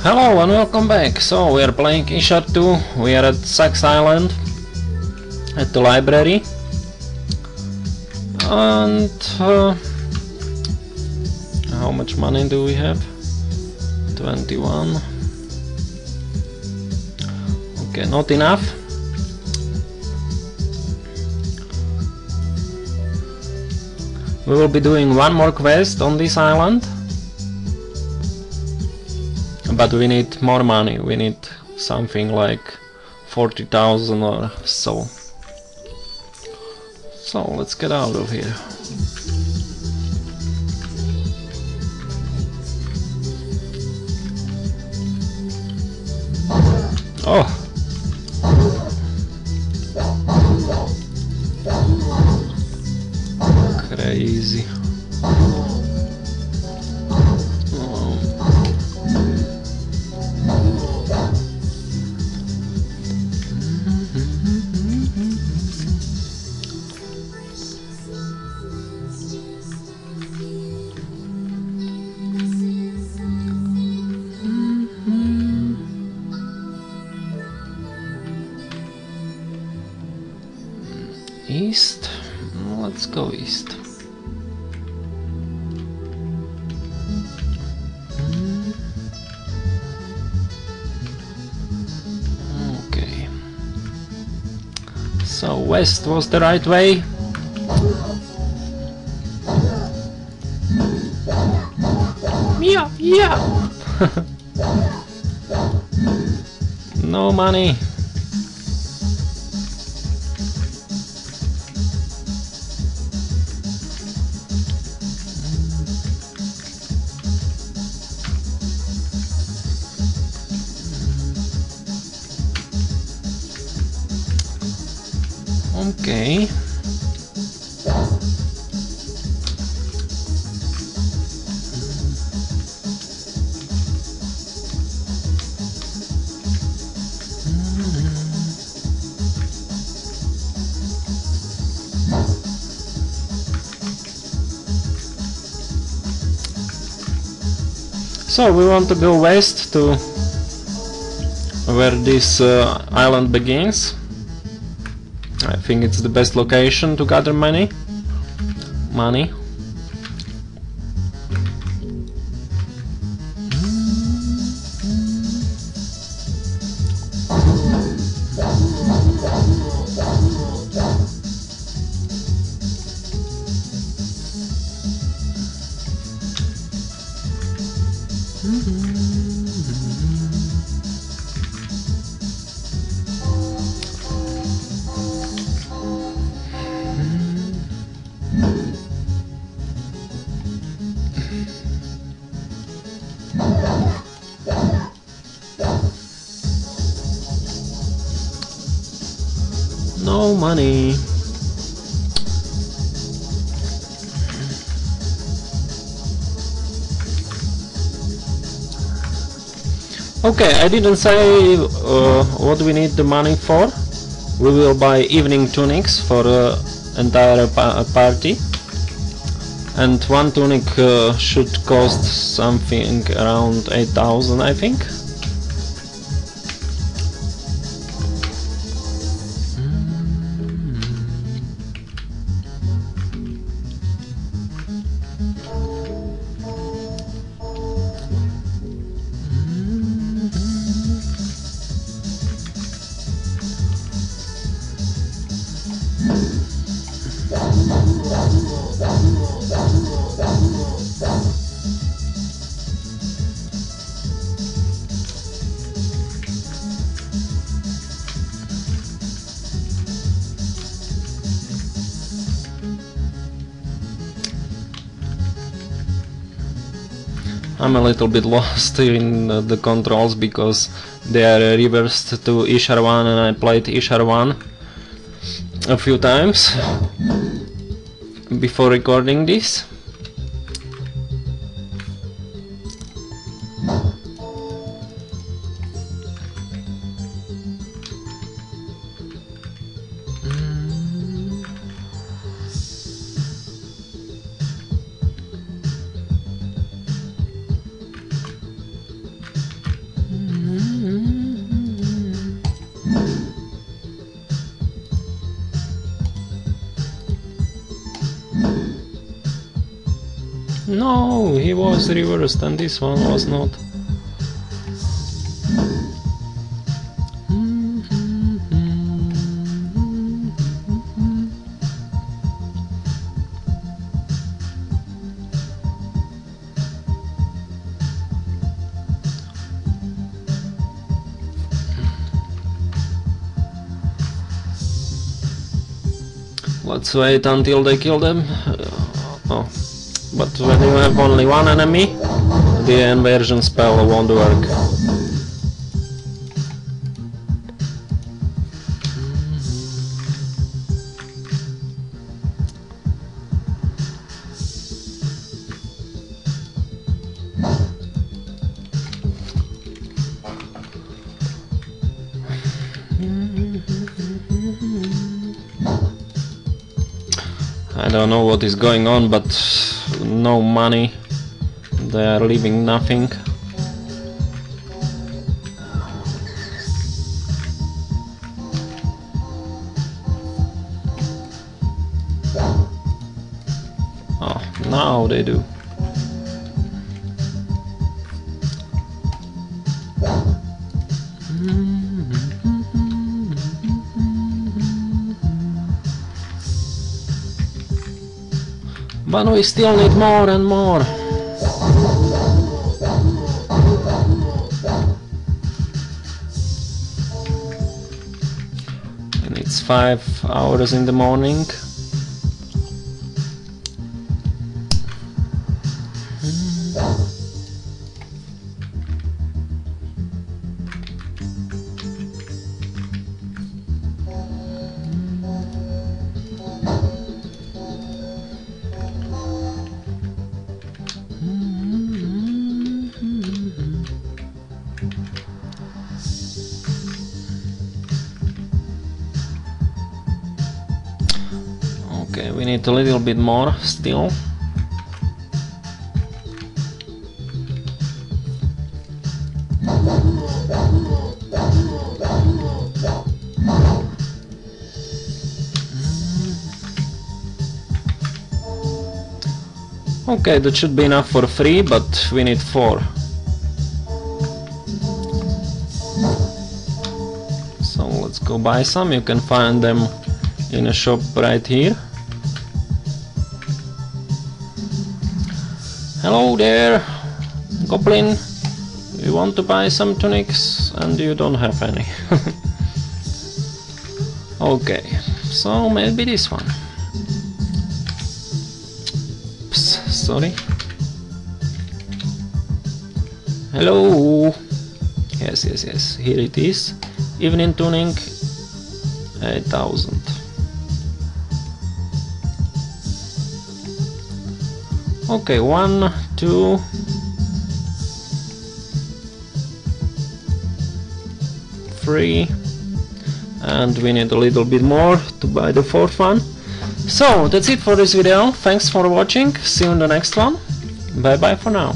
Hello and welcome back. So we are playing Ishar 2. We are at Sax Island at the library. And uh, how much money do we have? 21. Okay, not enough. We will be doing one more quest on this island but we need more money. We need something like 40,000 or so. So let's get out of here. Oh. Crazy east. Mm, let's go east. Okay. So west was the right way. Yeah yeah no money Okay. So we want to go west to where this uh, island begins. I think it's the best location to gather money. Money. Mm-hmm. No money. Okay, I didn't say uh, what we need the money for. We will buy evening tunics for uh, entire pa party. And one tunic uh, should cost something around 8000 I think. I'm a little bit lost in the controls because they are reversed to Ishar 1 and I played Ishar 1 a few times before recording this. He was reversed and this one was not. Let's wait until they kill them. Uh, oh. But when you have only one enemy, the inversion spell won't work. I don't know what is going on, but no money. They are leaving nothing. Oh, now they do. But we still need more and more. And it's five hours in the morning. Okay, we need a little bit more still. Okay, that should be enough for three, but we need four. So let's go buy some, you can find them in a shop right here. Hello there, Goblin. You want to buy some tunics and you don't have any. okay, so maybe this one. Oops, sorry. Hello. Yes, yes, yes. Here it is. Evening tunic 8000. Okay, one, two, three, and we need a little bit more to buy the fourth one. So, that's it for this video. Thanks for watching. See you in the next one. Bye bye for now.